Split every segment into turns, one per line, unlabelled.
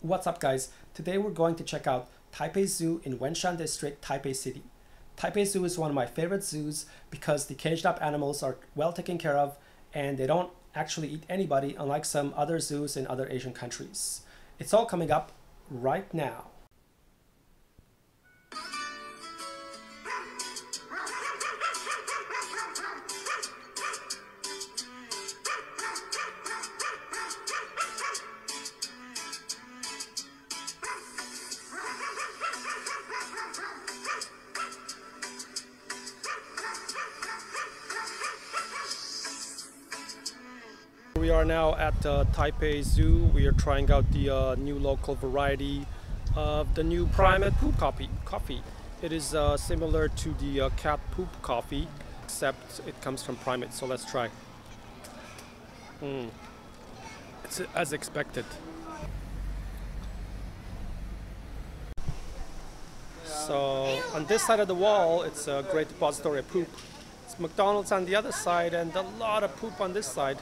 What's up guys? Today we're going to check out Taipei Zoo in Wenshan District, Taipei City. Taipei Zoo is one of my favorite zoos because the caged up animals are well taken care of and they don't actually eat anybody unlike some other zoos in other Asian countries. It's all coming up right now. We are now at uh, Taipei Zoo. We are trying out the uh, new local variety of the new Primate Poop Coffee. coffee. It is uh, similar to the uh, cat poop coffee, except it comes from Primate. So let's try. Mm. It's as expected. So on this side of the wall, it's a great depository of poop. It's McDonald's on the other side, and a lot of poop on this side.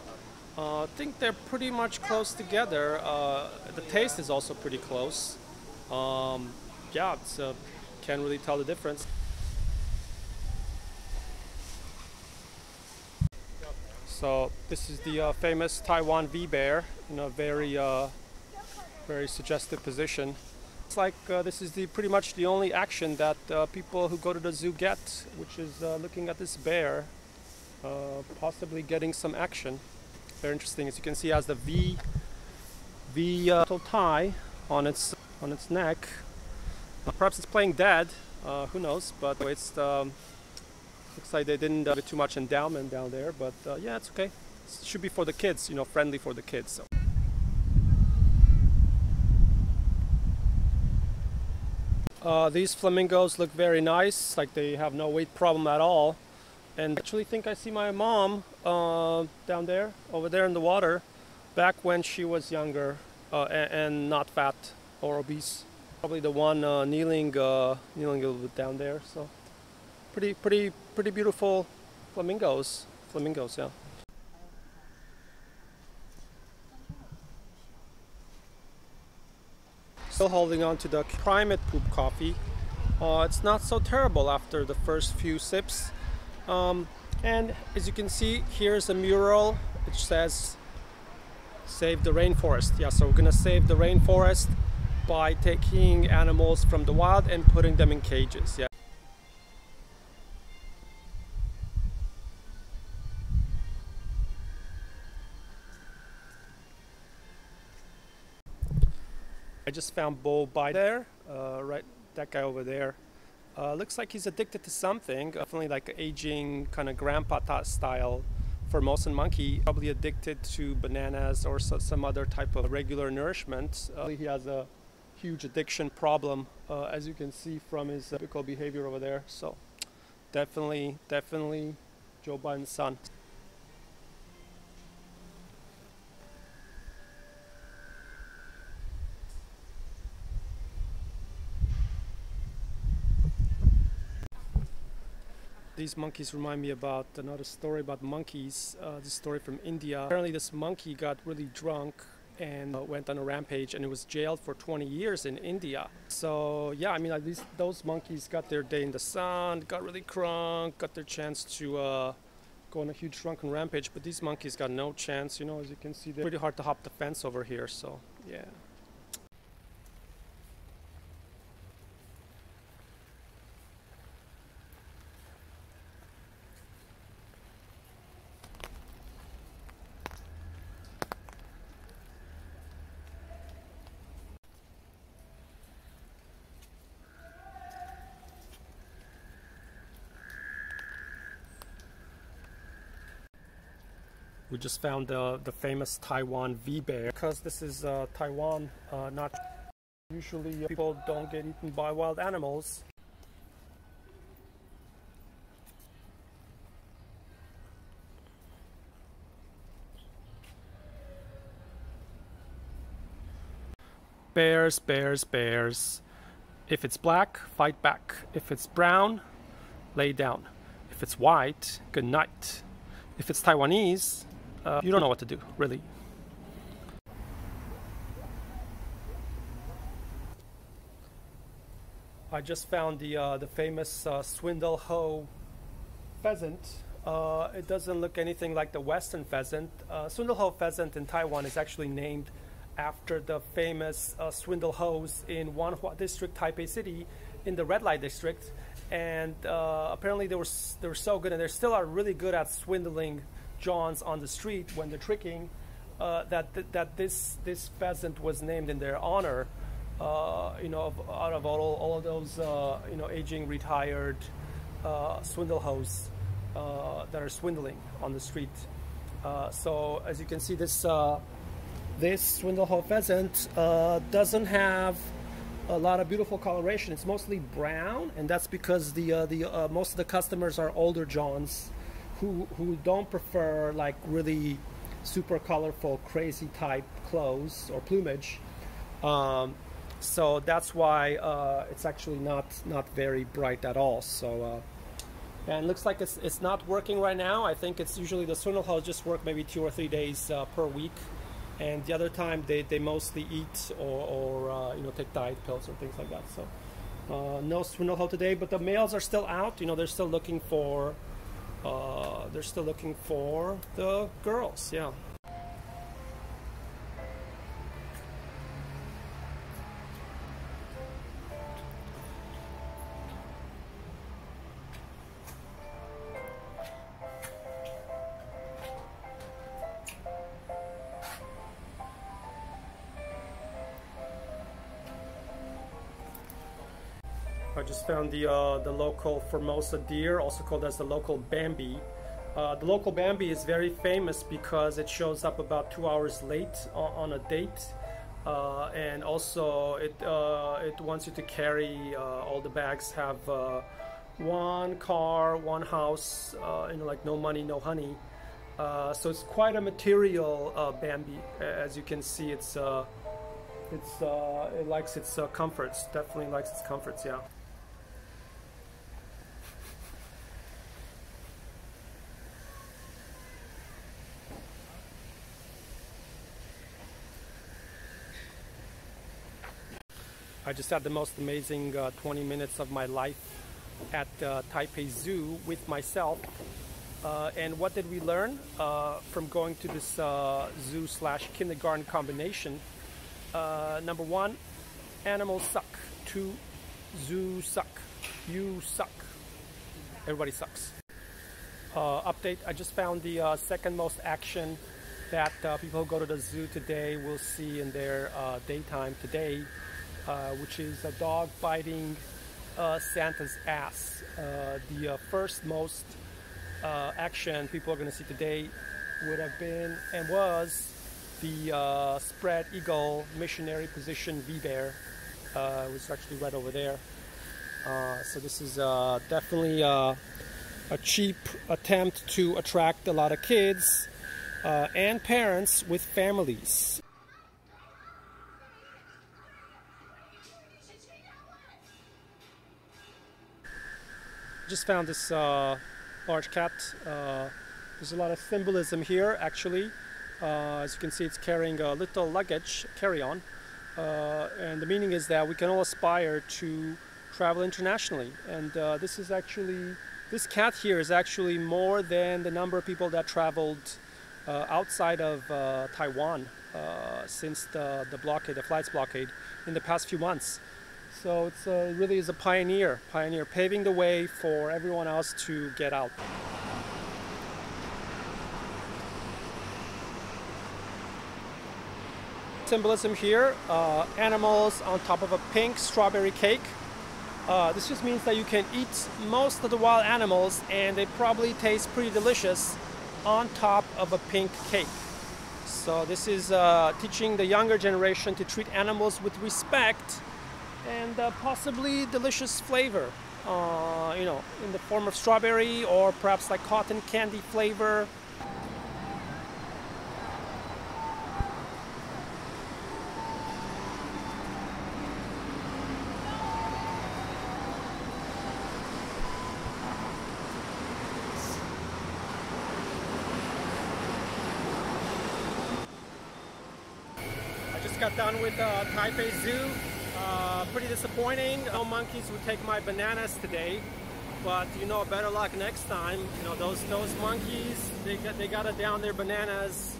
Uh, I think they're pretty much close together. Uh, the taste is also pretty close. Um, yeah, uh, can't really tell the difference. So this is the uh, famous Taiwan V bear in a very, uh, very suggestive position. It's like uh, this is the pretty much the only action that people who go to the zoo get, which is looking at this bear, possibly getting some action very interesting. As you can see, has the V V uh, tie on its on its neck. Uh, perhaps it's playing dead. Uh, who knows? But it's um, looks like they didn't have too much endowment down there. But uh, yeah, it's okay. It should be for the kids. You know, friendly for the kids. So. Uh, these flamingos look very nice, like they have no weight problem at all and actually think I see my mom uh, down there, over there in the water, back when she was younger uh, and, and, not fat or obese. Probably the one uh, kneeling, uh, kneeling a little bit down there. So pretty, pretty, pretty beautiful flamingos. Flamingos, yeah. Still holding on to the primate poop coffee. Uh, it's not so terrible after the first few sips. Um, and as you can see, here's a mural which says save the rainforest. Yeah, so we're gonna save the rainforest by taking animals from the wild and putting them in cages. Yeah. I just found Bo by there, uh, right, that guy over there. Uh, looks like he's addicted to something, definitely like aging kind of grandpa style Formosan monkey, probably addicted to bananas or so, some other type of regular nourishment. Uh, he has a huge addiction problem, uh, as you can see from his typical behavior over there. So definitely, definitely Joe Biden's son. These monkeys remind me about another story about monkeys. Uh, this story from India. Apparently, this monkey got really drunk and uh, went on a rampage and it was jailed for 20 years in India. So yeah, I mean, at least those monkeys got their day in the sun, got really crunk, got their chance to uh, go on a huge drunken rampage. But these monkeys got no chance. You know, as you can see, they're pretty hard to hop the fence over here. So yeah. We just found the, the famous Taiwan V-Bear. Because this is uh, Taiwan, uh, not usually uh, people don't get eaten by wild animals. Bears, bears, bears. If it's black, fight back. If it's brown, lay down. If it's white, good night. If it's Taiwanese, uh, you don't know what to do, really. I just found the uh, the famous uh, Swindle Ho pheasant. Uh, it doesn't look anything like the western pheasant. Uh, Swindle Ho pheasant in Taiwan is actually named after the famous uh, Swindle Hos in Wanhua District, Taipei City, in the red light district. And uh, apparently they were they were so good, and they still are really good at swindling Johns on the street when they're tricking. Uh, that th- that this this pheasant was named in their honor. Uh, you know, of, out of all all of those uh, you know aging retired uh, swindle hosts uh, that are swindling on the street. Uh, so as you can see, this this swindle hoe pheasant doesn't have a lot of beautiful coloration. It's mostly brown, and that's because the the most of the customers are older Johns who who don't prefer like really super colorful, crazy type clothes or plumage. Um, so that's why uh, it's actually not not very bright at all. So uh, and looks like it's it's not working right now. I think it's usually the swindle hoes just work maybe two or three days uh, per week, and the other time they, they mostly eat or, or uh, you know take diet pills or things like that. So uh, no swindle hoe today, but the males are still out. You know they're still looking for Uh, they're still looking for the girls. Yeah. I just found the uh, the local Formosa deer, also called as the local Bambi. Uh, the local Bambi is very famous because it shows up about two hours late on, on a date, uh, and also it uh, it wants you to carry uh, all the bags have uh, one car, one house, you know, like no money, no honey. so it's quite a material Bambi. As you can see, it's it's it likes its comforts. Definitely likes its comforts. Yeah. I just had the most amazing uh, 20 minutes of my life at uh, Taipei Zoo with myself. Uh, and what did we learn uh, from going to this uh, zoo slash kindergarten combination? Uh, number one, animals suck. Two, zoo suck. You suck. Everybody sucks. update, I just found the second most action that people who go to the zoo today will see in their daytime today uh, which is a dog biting uh, Santa's ass. Uh, the uh, first most uh, action people are going to see today would have been and was the spread eagle missionary position V-Bear, which is actually right over there. so this is definitely a cheap attempt to attract a lot of kids uh, and parents with families. Just found this uh, large cat. Uh, there's a lot of symbolism here, actually. Uh, as you can see, it's carrying a little luggage carry-on. Uh, and the meaning is that we can all aspire to travel internationally. And uh, this is actually, this cat here is actually more than the number of people that traveled uh, outside of Taiwan since the, the blockade, the flights blockade, in the past few months. So it's, uh, it really is a pioneer, pioneer, paving the way for everyone else to get out. Symbolism here, uh, animals on top of a pink strawberry cake. Uh, this just means that you can eat most of the wild animals and they probably taste pretty delicious on top of a pink cake. So this is uh, teaching the younger generation to treat animals with respect and uh, possibly delicious flavor. Uh, you know, in the form of strawberry or perhaps like cotton candy flavor. I just got done with uh, Taipei Zoo. Pretty disappointing. No monkeys would take my bananas today, but you know, better luck next time. You know, those those monkeys, they got they gotta down their bananas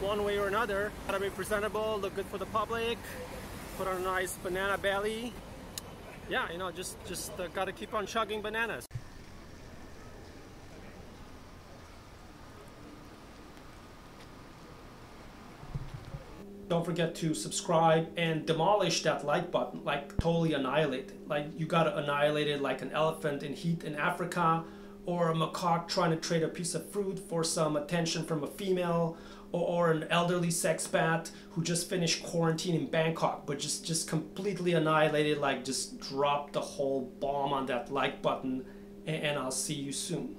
one way or another. Gotta be presentable, look good for the public, put on a nice banana belly. Yeah, you know, just just uh, gotta keep on chugging bananas. Don't forget to subscribe and demolish that like button, like totally annihilate. Like you gotta annihilate it like an elephant in heat in Africa or a macaque trying to trade a piece of fruit for some attention from a female or, or an elderly sexpat who just finished quarantine in Bangkok but just just completely annihilated like just drop the whole bomb on that like button and, and I'll see you soon.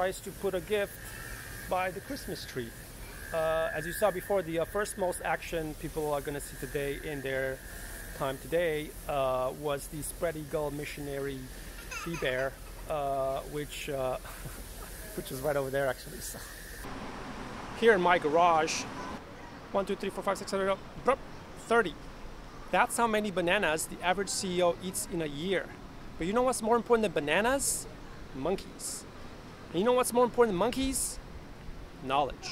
Tries to put a gift by the Christmas tree. Uh, as you saw before, the uh, first most action people are going to see today in their time today uh, was the spread eagle missionary V-Bear, uh, which uh, which is right over there actually. So here in my garage, one, two, three, four, five, six, seven, eight, 30. That's how many bananas the average CEO eats in a year. But you know what's more important than bananas? Monkeys. And you know what's more important than monkeys? Knowledge.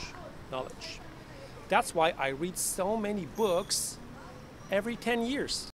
Knowledge. That's why I read so many books every 10 years.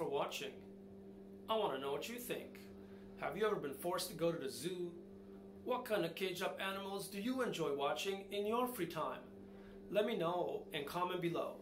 For watching. I want to know what you think. Have you ever been forced to go to the zoo? What kind of cage up animals do you enjoy watching in your free time? Let me know and comment below.